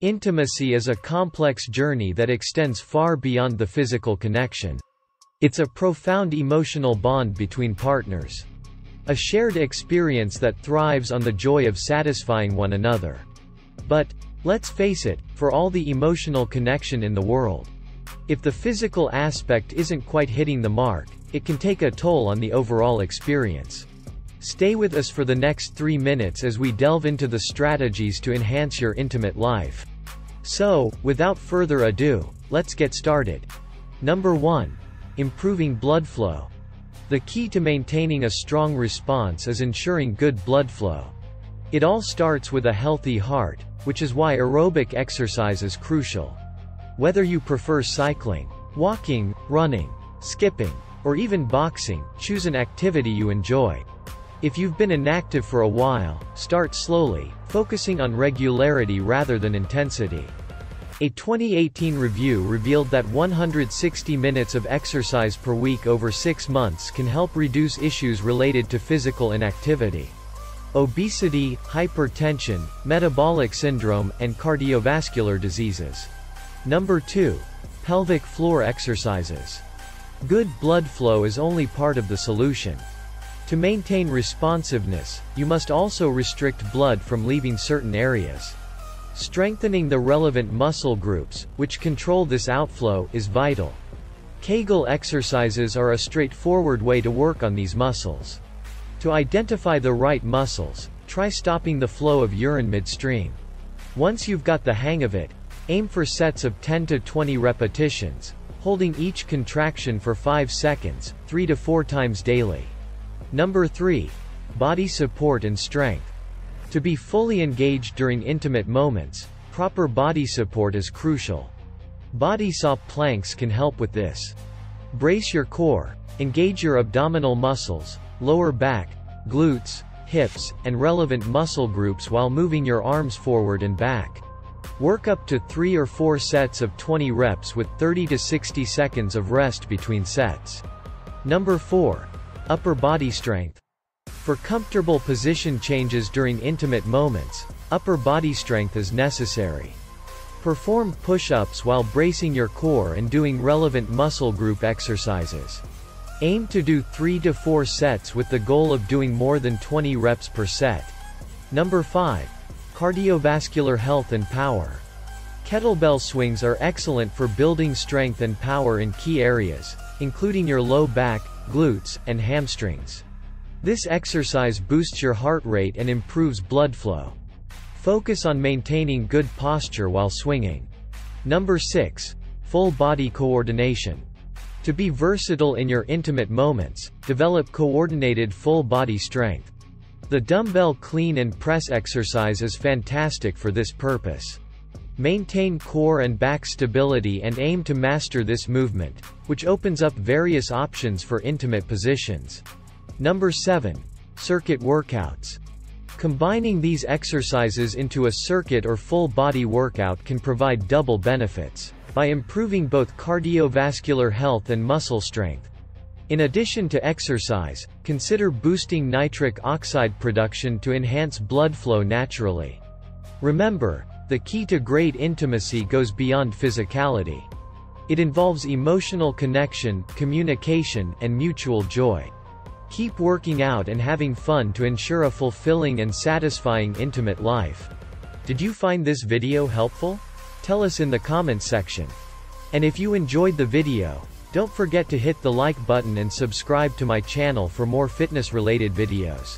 Intimacy is a complex journey that extends far beyond the physical connection. It's a profound emotional bond between partners. A shared experience that thrives on the joy of satisfying one another. But, let's face it, for all the emotional connection in the world. If the physical aspect isn't quite hitting the mark, it can take a toll on the overall experience. Stay with us for the next three minutes as we delve into the strategies to enhance your intimate life. So, without further ado, let's get started. Number 1. Improving blood flow. The key to maintaining a strong response is ensuring good blood flow. It all starts with a healthy heart, which is why aerobic exercise is crucial. Whether you prefer cycling, walking, running, skipping, or even boxing, choose an activity you enjoy. If you've been inactive for a while, start slowly, focusing on regularity rather than intensity. A 2018 review revealed that 160 minutes of exercise per week over six months can help reduce issues related to physical inactivity. Obesity, hypertension, metabolic syndrome, and cardiovascular diseases. Number 2. Pelvic floor exercises. Good blood flow is only part of the solution. To maintain responsiveness, you must also restrict blood from leaving certain areas. Strengthening the relevant muscle groups, which control this outflow, is vital. Kegel exercises are a straightforward way to work on these muscles. To identify the right muscles, try stopping the flow of urine midstream. Once you've got the hang of it, aim for sets of 10 to 20 repetitions, holding each contraction for 5 seconds, 3 to 4 times daily. Number 3. Body support and strength. To be fully engaged during intimate moments, proper body support is crucial. Body saw planks can help with this. Brace your core, engage your abdominal muscles, lower back, glutes, hips, and relevant muscle groups while moving your arms forward and back. Work up to 3 or 4 sets of 20 reps with 30 to 60 seconds of rest between sets. Number 4. Upper body strength. For comfortable position changes during intimate moments, upper body strength is necessary. Perform push-ups while bracing your core and doing relevant muscle group exercises. Aim to do 3 to 4 sets with the goal of doing more than 20 reps per set. Number 5. Cardiovascular health and power. Kettlebell swings are excellent for building strength and power in key areas, including your low back, glutes, and hamstrings. This exercise boosts your heart rate and improves blood flow. Focus on maintaining good posture while swinging. Number 6. Full body coordination. To be versatile in your intimate moments, develop coordinated full body strength. The dumbbell clean and press exercise is fantastic for this purpose. Maintain core and back stability and aim to master this movement, which opens up various options for intimate positions. Number 7. Circuit workouts. Combining these exercises into a circuit or full body workout can provide double benefits, by improving both cardiovascular health and muscle strength. In addition to exercise, consider boosting nitric oxide production to enhance blood flow naturally. Remember, the key to great intimacy goes beyond physicality. It involves emotional connection, communication, and mutual joy. Keep working out and having fun to ensure a fulfilling and satisfying intimate life. Did you find this video helpful? Tell us in the comments section. And if you enjoyed the video, don't forget to hit the like button and subscribe to my channel for more fitness related videos.